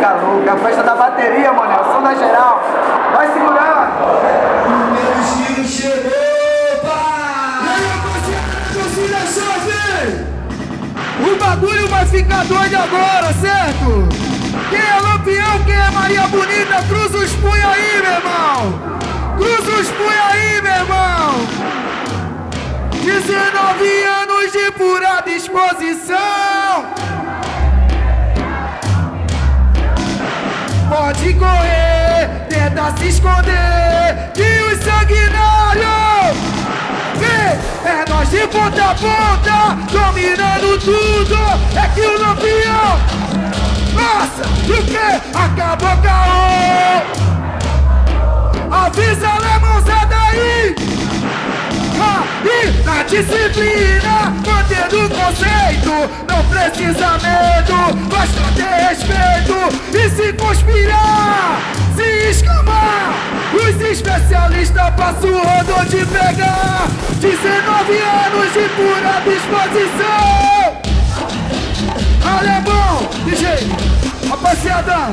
fica louco. É a festa da bateria, mano. O som da geral. Vai segurar. O meu estilo chegou, pá! O bagulho vai ficar doido agora, certo? Quem é lampião, quem é Maria Bonita, cruza os punhos aí, meu irmão! Cruza os punhos aí, meu irmão! 19 anos de pura disposição! Pode correr, tenta se esconder Que os sanguinários Vem, é nós de ponta a ponta Dominando tudo. É que o lampião Nossa, e o que? Acabou caô Avisa a lemãozada aí e na disciplina, mantendo o conceito, não precisa medo, basta ter respeito e se conspirar, se escamar. Os especialistas passam o rodo de pegar 19 anos de pura disposição. Alemão, DJ, rapaziada,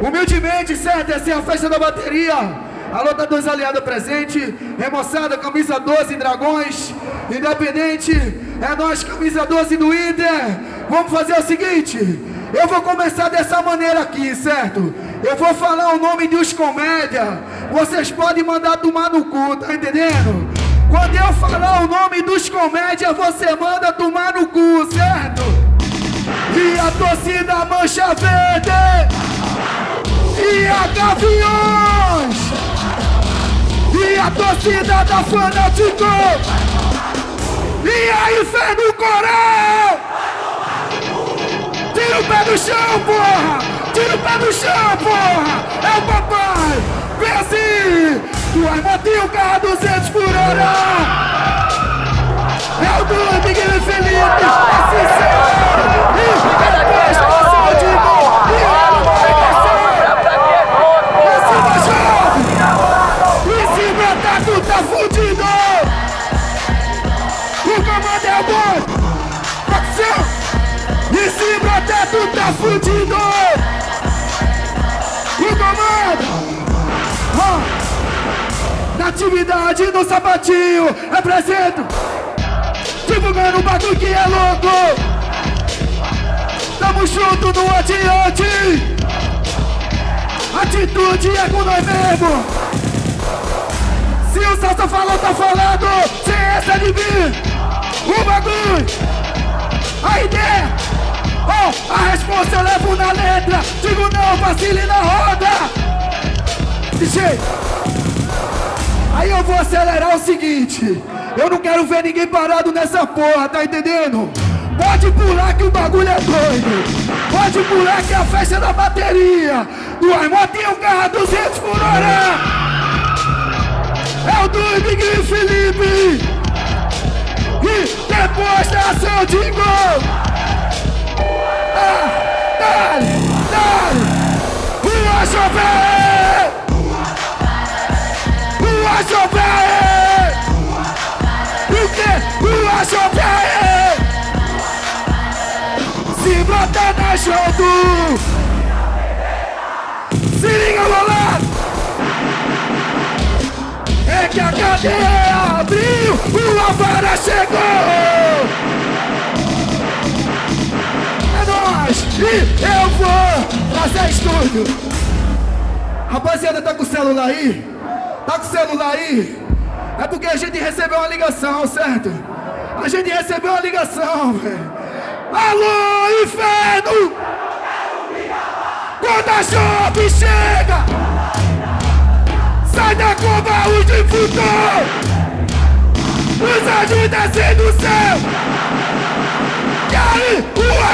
humildemente, certo? Essa é a festa da bateria. Alô, tá dois aliados presente. Remoçada, camisa 12 Dragões. Independente, é nós, camisa 12 do Inter. Vamos fazer o seguinte: eu vou começar dessa maneira aqui, certo? Eu vou falar o nome dos comédia. Vocês podem mandar tomar no cu, tá entendendo? Quando eu falar o nome dos comédia, você manda tomar no cu, certo? E a torcida Mancha Verde. E a Gaviões. A torcida da Fanático. E a Inferno Coral Tira o pé do chão, porra! Tira o pé do chão, porra! É o papai! Vem assim! Tu motinho, carro 200 por hora! É o do Miguel Felipe! É sincero tu tá fudido. O comando. Ah. Na atividade no sapatinho Represento Divulgando o bagulho que é louco. Tamo junto no adiante. Atitude é com nós mesmo. Se o Salsa falou, tá falando. Sem essa de O bagulho. A ideia A resposta eu levo na letra. Digo não, vacile na roda. DJ Aí eu vou acelerar o seguinte. Eu não quero ver ninguém parado nessa porra, tá entendendo? Pode pular que o bagulho é doido. Pode pular que é a festa da bateria. Do Armotinho carro 200 por hora. É o do Big Felipe. E depois da ação de gol Dale, dale Rua chover Rua chover O que? Rua chover Se brotar na junto Se liga bolado É que a cadeia abriu O Alvara chegou É E eu vou fazer estúdio Rapaziada, tá com o celular aí? Tá com o celular aí? É porque a gente recebeu uma ligação, certo? A gente recebeu uma ligação, velho. Alô, inferno! Quando a chope chega, sai da cova o difuntor. Os anjos descem do céu.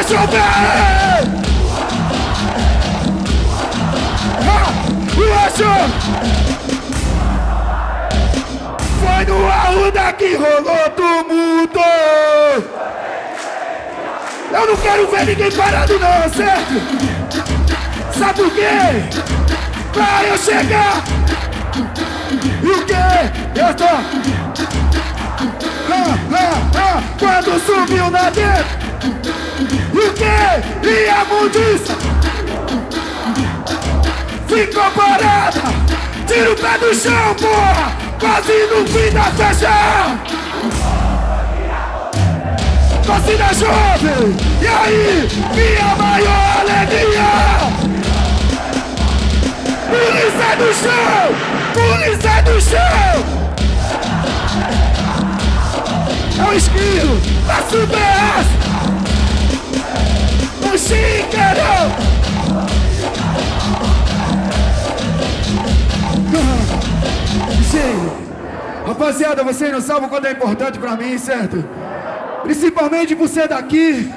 Chover! O achou! Foi no Arruda que rolou tumulto! Eu não quero ver ninguém parado não, certo? Sabe por quê? Pra eu chegar! E o quê? Eu tô... Ah, ah, ah, quando subiu na dentro! O quê? E a mundiça? ficou parada. Tira o pé do chão, porra, quase no fim da festa. Torcida jovem, e aí, minha maior alegria. Polícia do chão, polícia do chão. É o esquilo, a subir Sim. Rapaziada, vocês não sabem o quanto é importante pra mim, certo? Principalmente por ser daqui,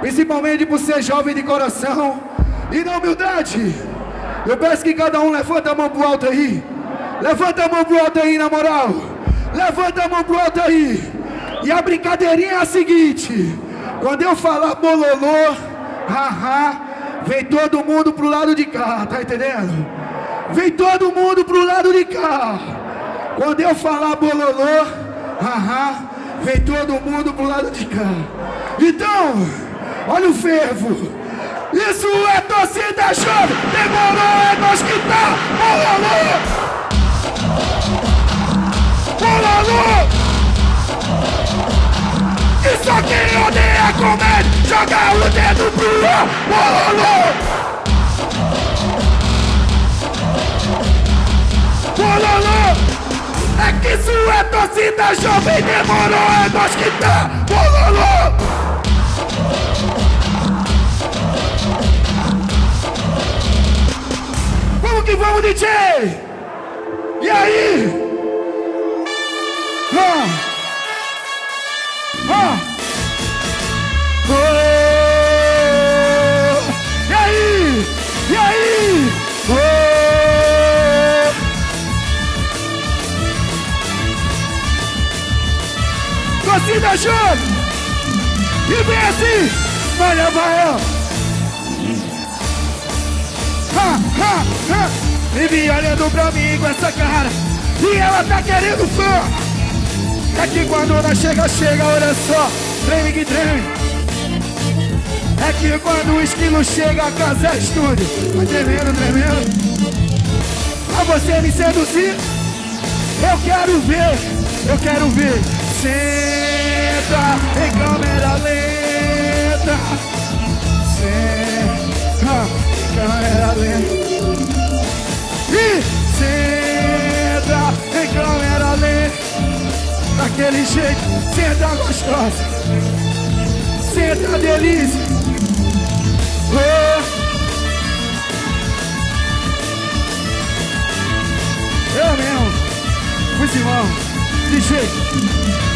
principalmente por ser jovem de coração e na humildade. Eu peço que cada um levanta a mão pro alto aí. Levanta a mão pro alto aí, na moral. Levanta a mão pro alto aí. E a brincadeirinha é a seguinte: quando eu falar bololô, haha, vem todo mundo pro lado de cá, tá entendendo? Vem todo mundo pro lado de cá. Quando eu falar bololô, haha, vem todo mundo pro lado de cá. Então, olha o fervo. Isso é torcida chove. Demorou, é nós que tá. Bololô. Bololô. Só quem odeia comédia joga o dedo pro ar. Bololô. Bololô. É que isso é torcida jovem, demorou, é nós que tá. Bololô. Vamos que vamos, DJ! E aí? Ah. Ah. Torcida jovem! E vem assim! Vai, ó! ha, ha, ha. E me olhando pra mim com essa cara E ela tá querendo fã É que quando ela chega, chega, olha só Treme que treme É que quando o esquilo chega, a casa é estúdio Vai tremendo, tremendo Pra você me seduzir Eu quero ver, eu quero ver Senta em câmera lenta. Senta câmera lenta. Senta em câmera lenta. Daquele jeito, senta gostosa. Senta delícia. Oh. Eu mesmo Fui Simão DJ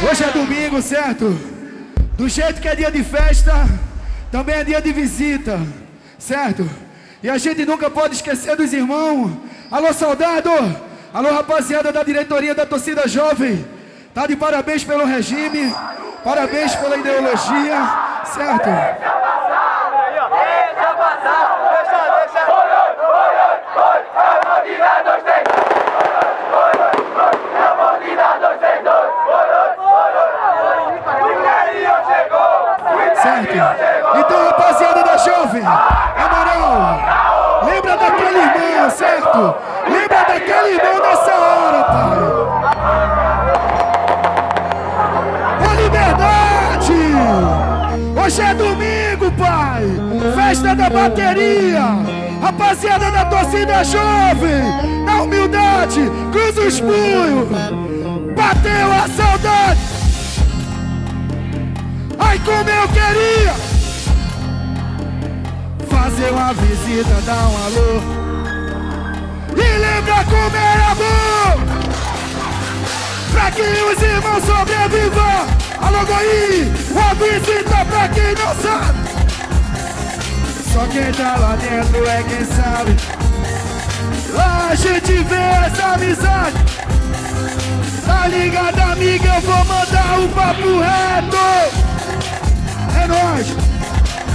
Hoje é domingo, certo? Do jeito que é dia de festa também é dia de visita, certo? E a gente nunca pode esquecer dos irmãos. Alô, soldado! Alô, rapaziada da diretoria da torcida jovem. Tá de parabéns pelo regime, parabéns pela ideologia, certo? Deixa passar, deixa deixa, deixa. Oi, oi, oi, oi, é bandida 2, 3. Oi, oi, oi, é bandida 2, 3, 2. Oi, oi, oi, oi. O Guerrinho chegou. Certo? Então, rapaziada da jovem, Amaral, lembra daquele Lembra daquele irmão nessa hora, pai. A liberdade! Hoje é domingo, pai. Festa da bateria. Rapaziada da torcida jovem, na humildade, cruza os punhos. Bateu a saudade. Ai, como eu queria fazer uma visita, dar um alô que os irmãos sobrevivam Alô Goi, uma visita pra quem não sabe! Só quem tá lá dentro é quem sabe. Lá a gente vê essa amizade. Tá ligado amiga, eu vou mandar o papo reto. É nóis.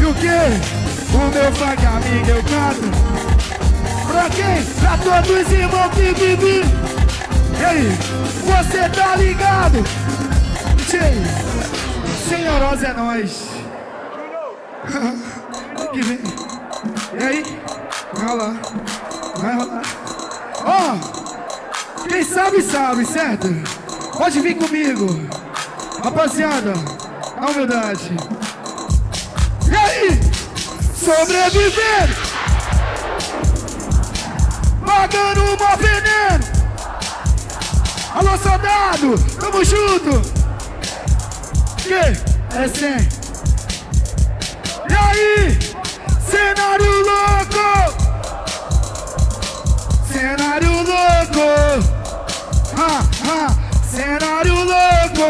E o quê? O meu funk amigo eu canto. Pra quem? Pra todos os irmãos que vivem E aí? Você tá ligado? Tchê Senhorosa é nós que vem E aí? Vai rolar. Vai rolar. Ó, quem sabe, sabe, certo? Pode vir comigo. Rapaziada, a humildade. E aí? Sobrevivendo. Pagando maior veneno. Alô, soldado, tamo junto. Que? É 100. E aí? Cenário louco! Cenário louco! Ha, ha, cenário louco!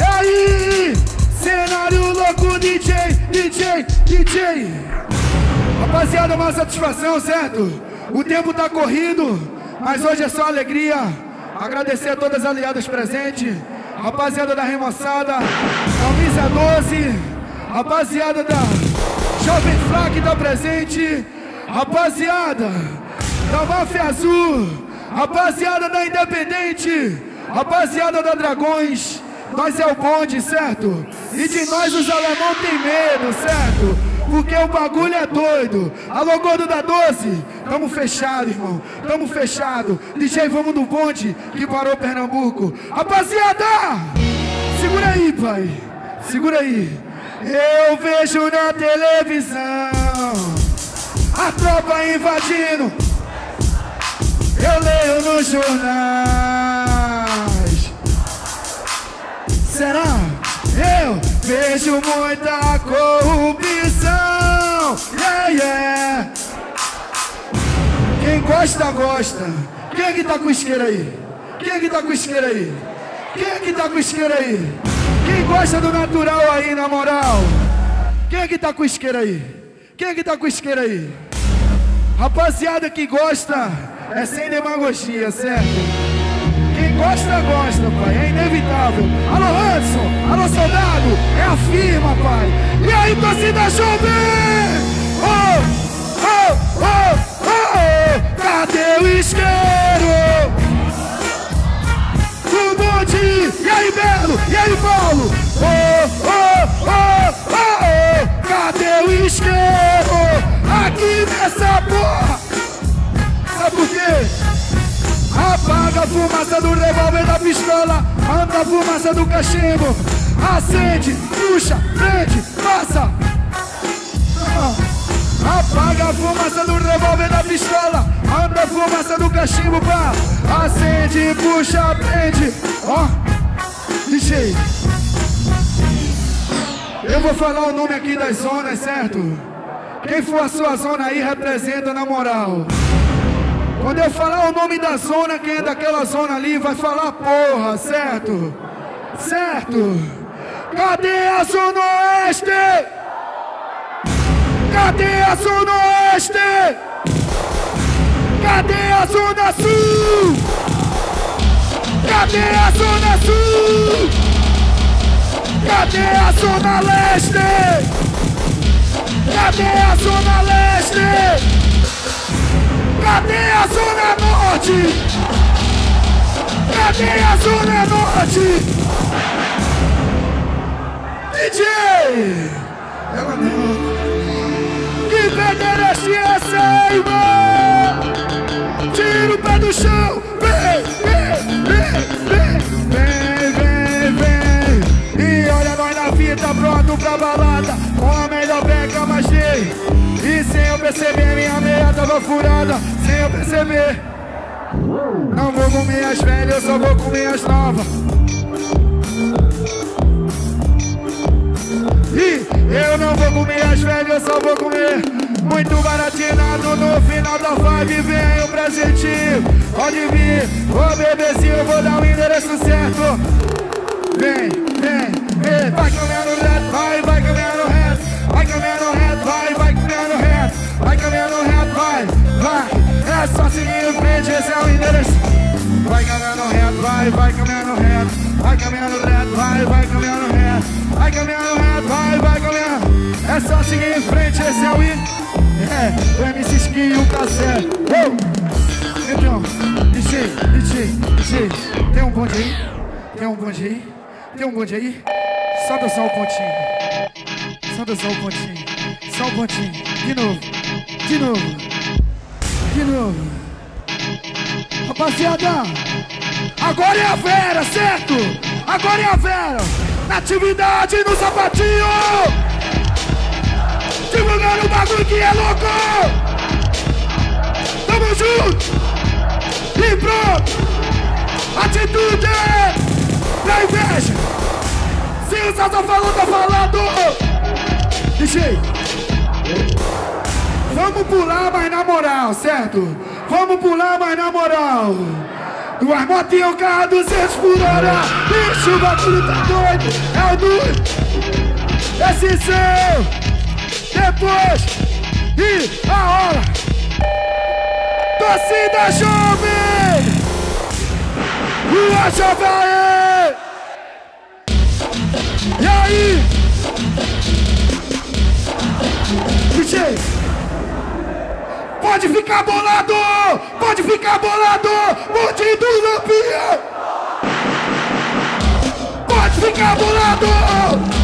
E aí? Cenário louco, DJ, DJ, DJ! Rapaziada, uma satisfação, certo? O tempo tá corrido, mas hoje é só alegria. Agradecer a todas as aliadas presentes, rapaziada da Remoçada, camisa 12, rapaziada da Jovem Flá que tá presente, rapaziada da Máfia Azul, rapaziada da Independente, rapaziada da Dragões, nós é o bonde, certo? E de nós os alemão tem medo, certo? Porque o bagulho é doido. Alô, gordo da 12, tamo fechado, irmão. Tamo fechado. DJ, vamos no bonde que parou Pernambuco. Rapaziada, segura aí, pai. Segura aí. Eu vejo na televisão a tropa invadindo. Eu leio nos jornais. Será? Eu vejo muita corrupção. Yeah, yeah. Gosta, gosta. Quem é que tá com isqueiro aí? Quem é que tá com isqueiro aí? Quem é que tá com isqueiro aí? Quem gosta do natural aí, na moral? Quem é que tá com isqueiro aí? Quem é que tá com isqueiro aí? Rapaziada que gosta, é sem demagogia, certo? Quem gosta, gosta, pai. É inevitável. Alô, Hudson. Alô, soldado. É a firma, pai. E aí, torcida jovem? Oh, oh, oh. Cadê o isqueiro? O bonde. E aí, Belo? E aí, Paulo? Oh, oh, oh, oh, oh. Cadê o isqueiro? Aqui nessa porra. Sabe por quê? Apaga a fumaça do revólver da pistola Anda a fumaça do cachimbo Acende, puxa, prende, passa Apaga a fumaça do revólver da pistola Anda a fumaça do cachimbo, pá Acende, puxa, prende Ó, DJ Eu vou falar o nome aqui das zonas, certo? Quem for a sua zona aí representa na moral quando eu falar o nome da zona, quem é daquela zona ali vai falar porra, certo? Certo? Cadê a Zona Oeste? Cadê a Zona Oeste? Cadê a Zona Sul? Cadê a Zona Sul? Cadê a Zona Leste? Cadê a Zona Leste? Cadê a Zona Norte? Cadê a Zona Norte? DJ! Ela não. Que pederastia é essa, irmão? Do chão! Vem, vem, vem, vem, vem, vem! E olha nós na fita, pronto pra balada. Com a melhor beca, mas tem e sem eu perceber, minha meia tava furada. Sem eu perceber. Não vou comer as velhas, eu só vou comer as novas. E eu não vou comer as velhas, eu só vou comer Muito baratinado final da vibe Vem o presentinho, pode vir. Ô bebezinho, vou dar o endereço certo. Vem, vem, vem. Vai caminhando reto, vai, vai caminhando reto. Vai caminhando reto, vai, vai Vai caminhando reto, vai, vai. É só seguir em frente, esse é o endereço. Vai caminhando reto, vai, vai caminhando reto. Vai caminhando reto, vai, vai caminhando reto. Vai caminhando reto, vai, vai caminhando. É só seguir em frente, esse é o I É, o MC Skin e o Cassé oh! Então, DJ, DJ, DJ Tem um bonde aí? Tem um bonde aí? Tem um bonde aí? Só dançar o pontinho Só dançar o pontinho Só o pontinho De novo De novo. De novo. Rapaziada, agora é a Vera, certo? Agora é a Vera. Na atividade no sapatinho. Divulgando o bagulho que é louco. Tamo junto. E pronto. Atitude pra inveja. Se o Sasa falou, tá falando. DJ. Vamos pular, mas na moral, certo? Vamos pular, mas na moral. Duas motinhas, carro a 200 por hora. Bicho, o bagulho tá doido. É o doido. Esse seu. Depois. E a hora. Torcida jovem. Rua jovem. E aí? DJ. Pode ficar bolado! Pode ficar bolado! Monte do Lampinha! Pode ficar bolado!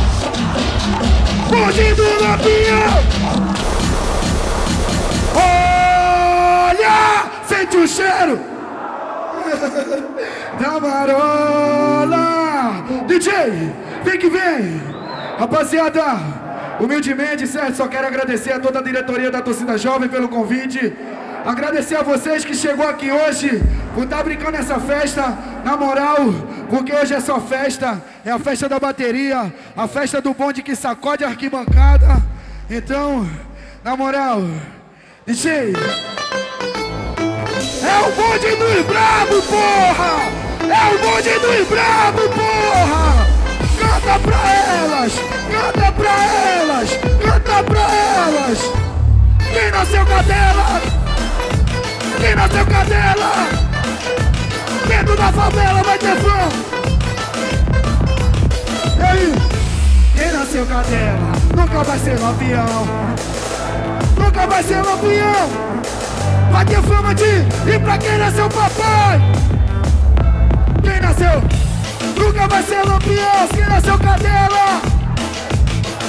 Monte do Lampinha! Olha! Sente o cheiro! da marola! DJ, vem que vem! Rapaziada! Humildemente, certo? Só quero agradecer a toda a diretoria da torcida jovem pelo convite. Agradecer a vocês que chegou aqui hoje por estar tá brincando nessa festa, na moral, porque hoje é só festa, é a festa da bateria, a festa do bonde que sacode a arquibancada. Então, na moral, DJ, é o bonde do brabo, porra! É o bonde do brabo, porra! Canta pra elas! Canta pra elas! Canta pra elas! Quem nasceu Quem nasceu cadela? Dentro da favela vai ter fã! E aí? Quem nasceu cadela? Nunca vai ser lampião! Nunca vai ser lampião! Vai ter fama de... E pra quem nasceu papai? Quem nasceu? Nunca vai ser lampião, quem nasceu cadela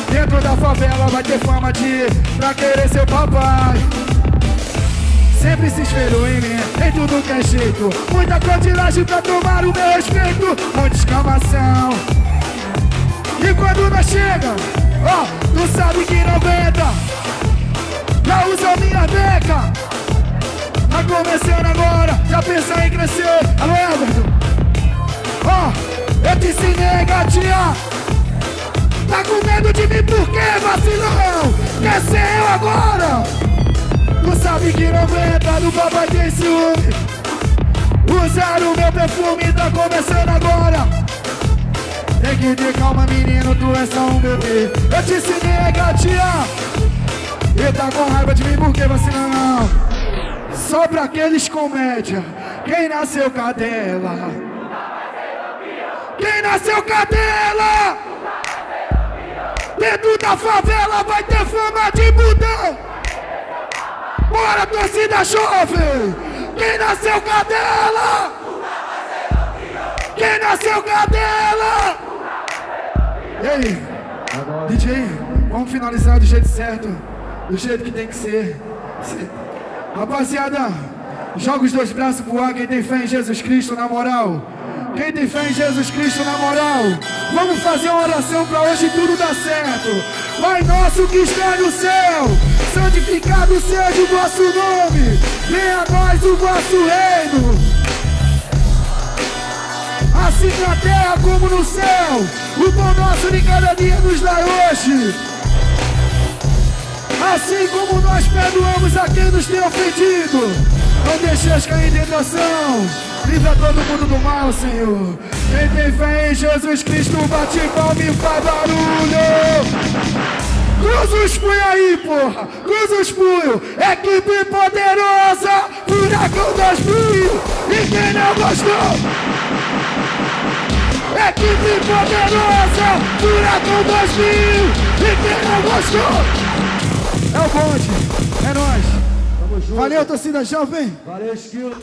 Dentro da favela vai ter fama de Pra querer ser papai Sempre se esperou em mim, em tudo que é jeito. Muita crocodilagem pra tomar o meu respeito. Muita exclamação E quando nós chega, ó, tu sabe que não aguenta. Já usa minha beca. Tá começando agora, já pensa em crescer. Alô, Everton? Ó, oh, eu te ensinei, gatinha. Tá com medo de mim por quê, vacilão? Quer ser eu agora? Usar o meu perfume, tá começando agora Tem que ter calma, menino, tu é só um bebê Eu te ensinei, gatinha E tá com raiva de mim por que vacilão? Só pra aqueles comédia Quem nasceu cadela quem nasceu cadela? Dentro da favela vai ter fama de budão. Bora, torcida jovem! Quem nasceu cadela? Quem nasceu cadela? E aí? DJ, vamos finalizar do jeito certo, do jeito que tem que ser. Rapaziada, joga os dois braços pro ar quem tem fé em Jesus Cristo, na moral. Quem tem fé em Jesus Cristo na moral, vamos fazer uma oração para hoje tudo dar certo. Pai nosso que está no céu, santificado seja o vosso nome, venha a nós o vosso reino. Assim na terra como no céu, o pão nosso de cada dia nos dá hoje. Assim como nós perdoamos a quem nos tem ofendido, não deixes cair em tentação Livra todo mundo do mal, Senhor. Quem tem fé em Jesus Cristo, bate palma e faz barulho. Cruza os punhos aí, porra. Cruza os punhos. Equipe poderosa, furacão das mil. E quem não gostou? Equipe poderosa, furacão das mil. E quem não gostou? É o bonde. É nóis. Valeu, torcida jovem. Valeu, Esquilo.